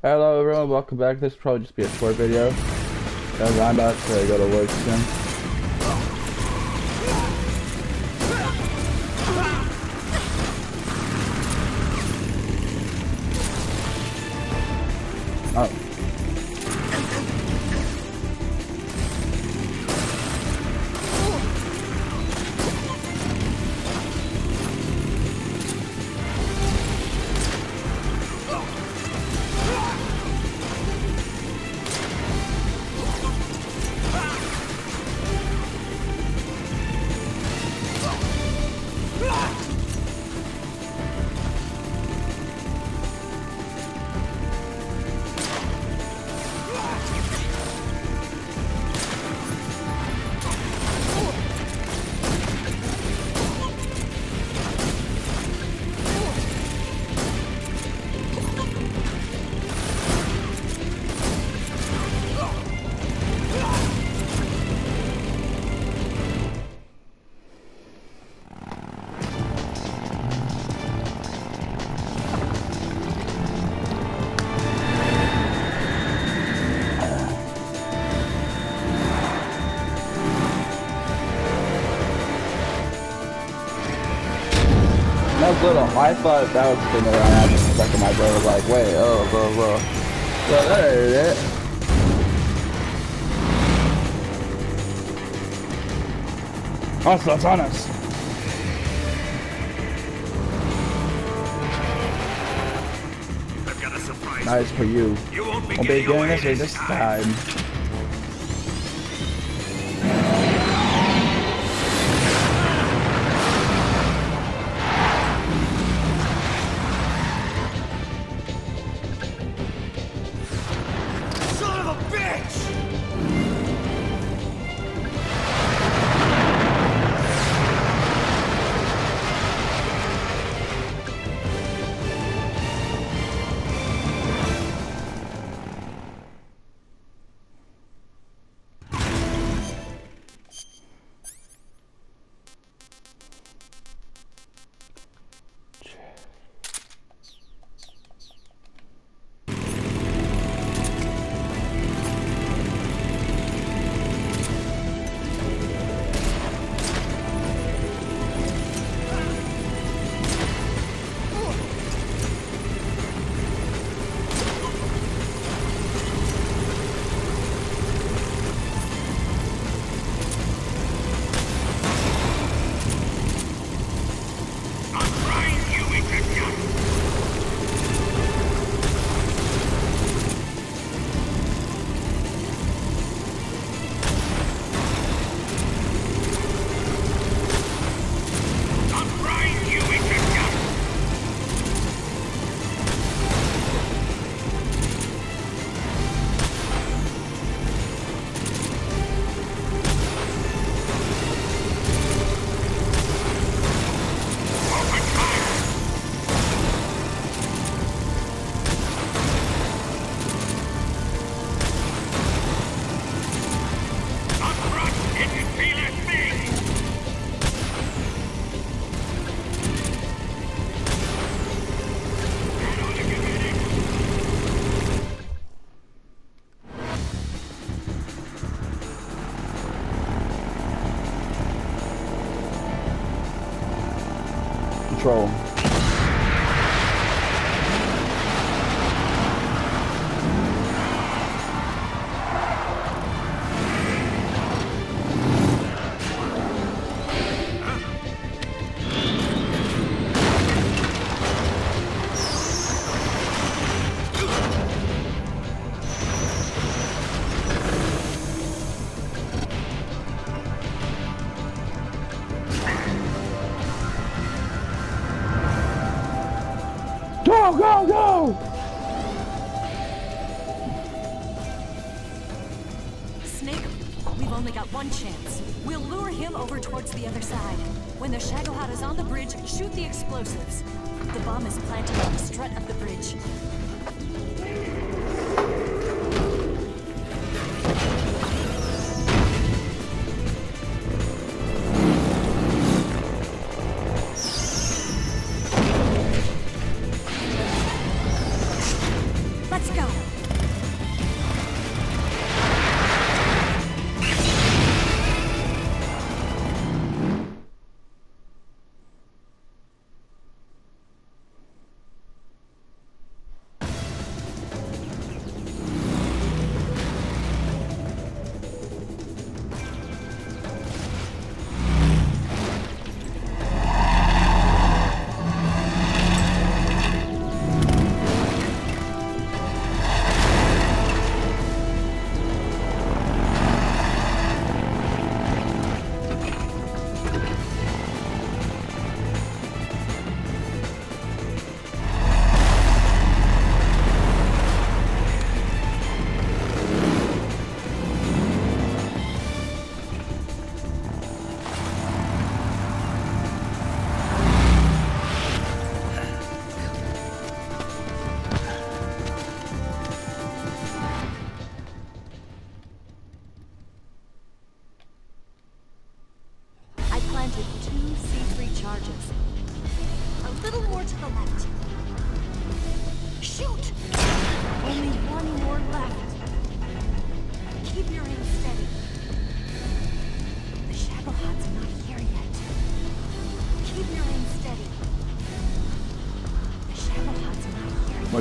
Hello everyone, welcome back. This will probably just be a short video. I'm about to go to work soon. Little. I thought that was the thing that had stuck in my brain. I was like, wait, oh, blah, blah. So there it is. Oh, so it's on us. I've got a surprise. Nice for you. You won't be I'll be doing this or this time. Explosives. The bomb is planted on the strut of the bridge.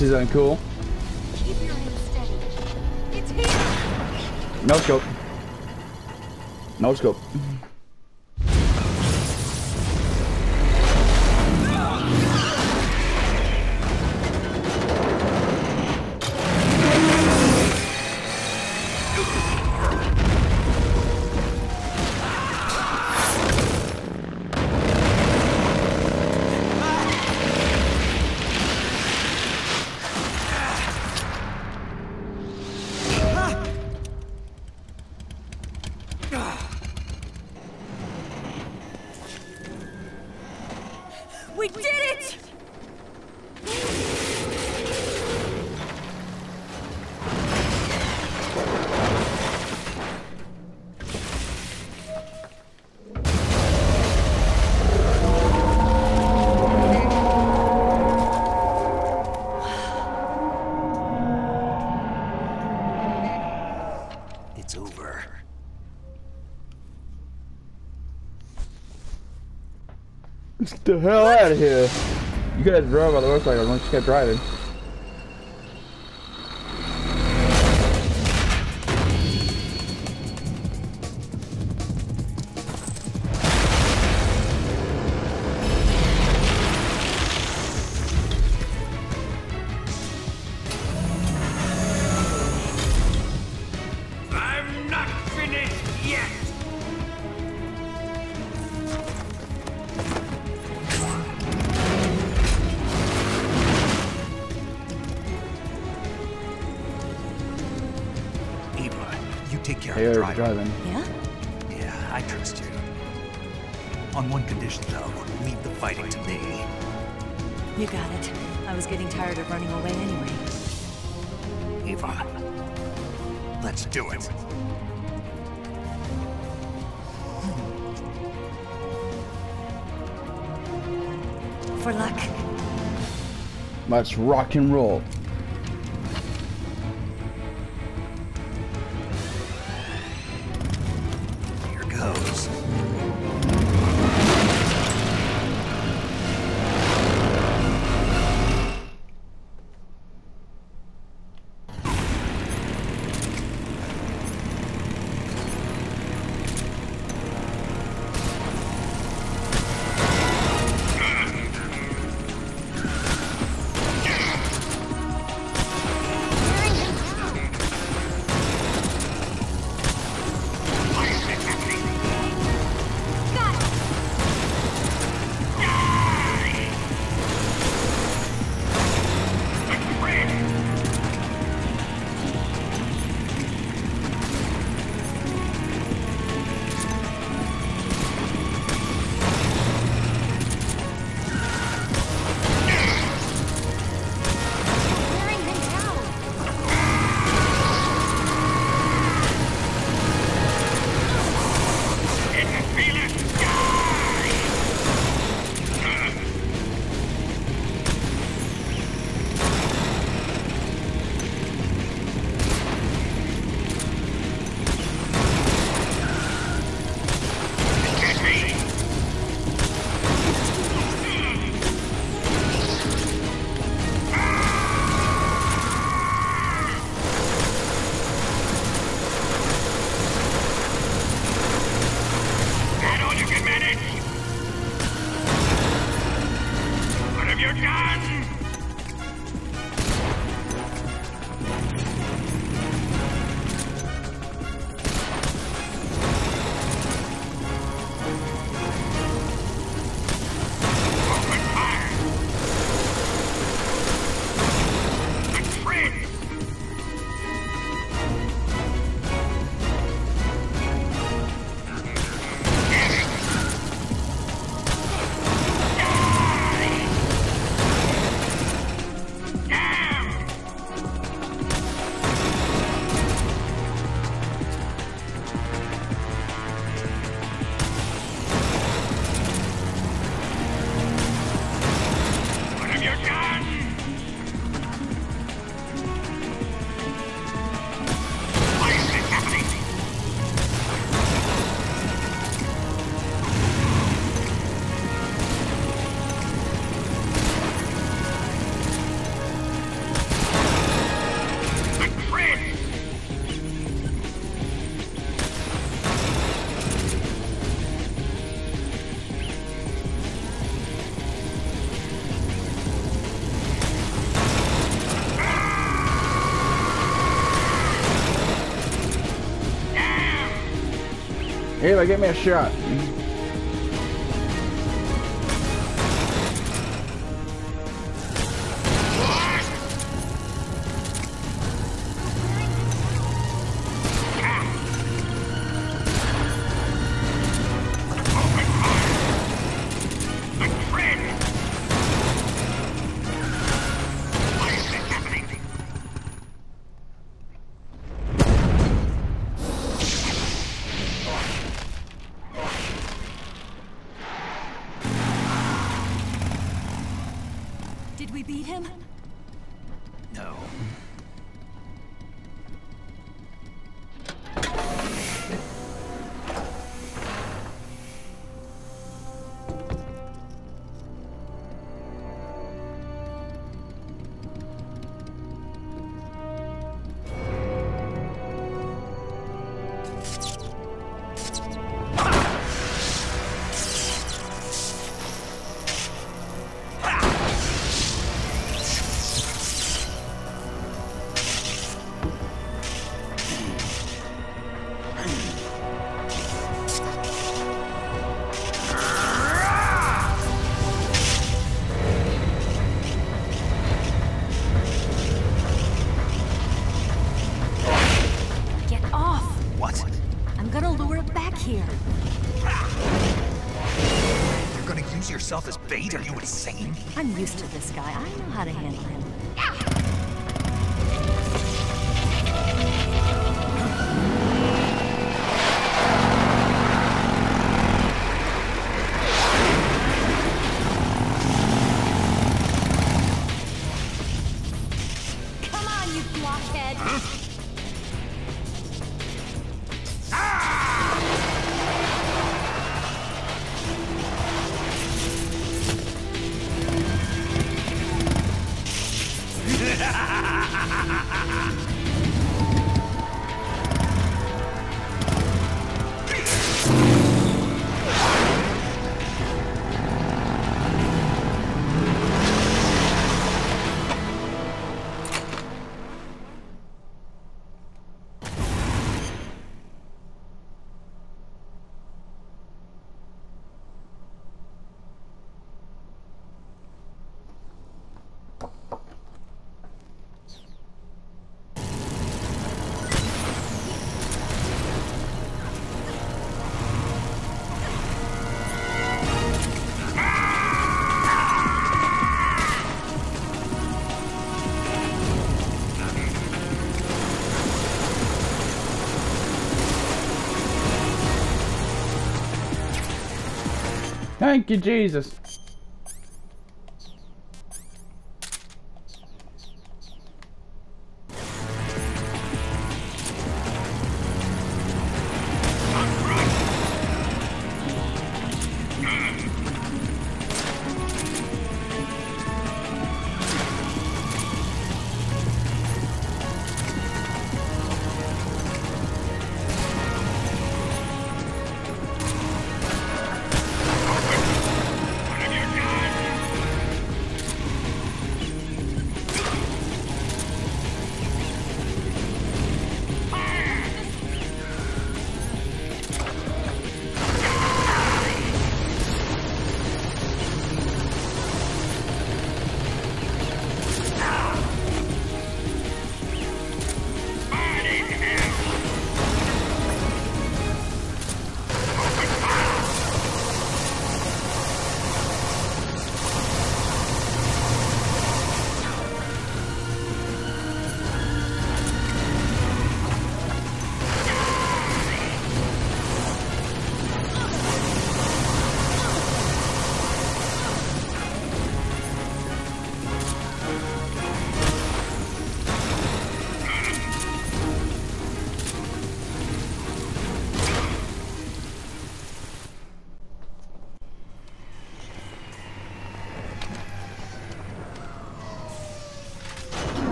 This something cool? Keep your steady. It's here! No scope. No scope. The hell out of here. You could have drove by the motorcycle once you kept driving. On one condition, though, leave the fighting to me. You got it. I was getting tired of running away anyway. Eva, let's do it. For luck. Let's rock and roll. Give me a shot. Beat him? Here. You're gonna use yourself as bait? Are you insane? I'm used to this guy. I know how to handle him. ha ha ha ha Thank you, Jesus.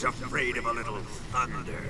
Who's afraid of a little thunder?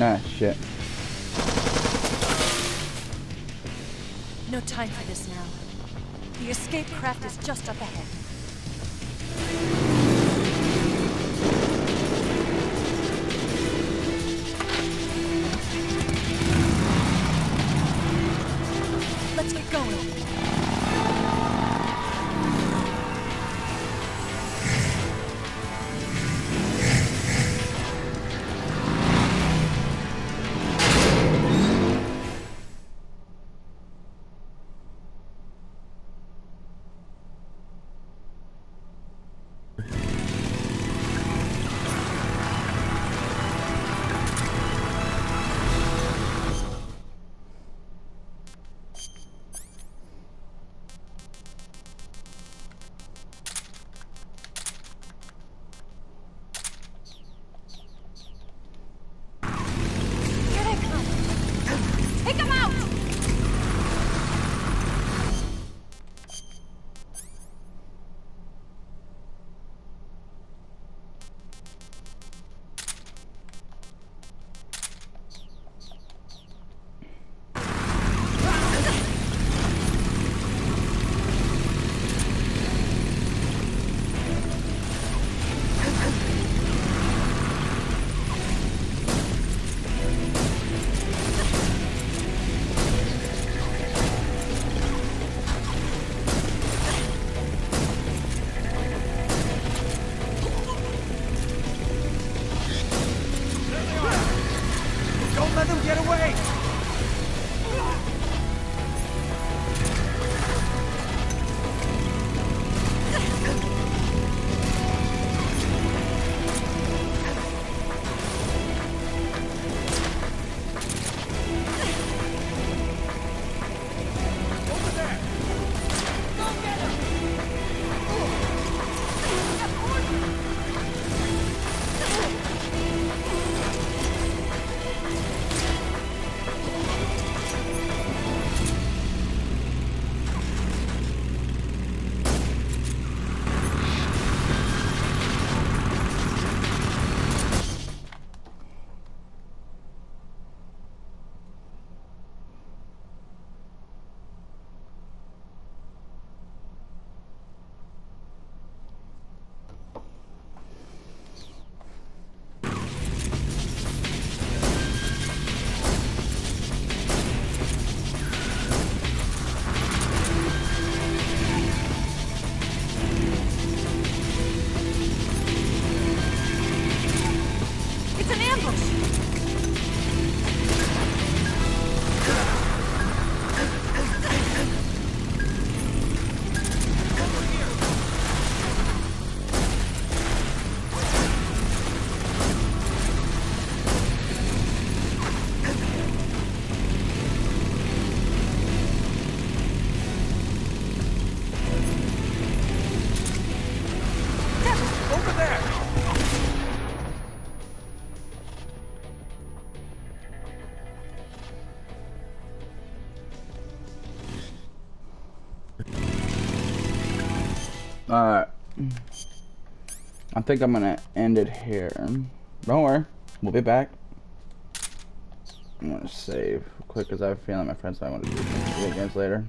Nah, shit. No time for this now. The escape craft is just up ahead. Let I think I'm gonna end it here. Don't worry, we'll be back. I'm gonna save quick because I have a feeling my friends might want to do games later.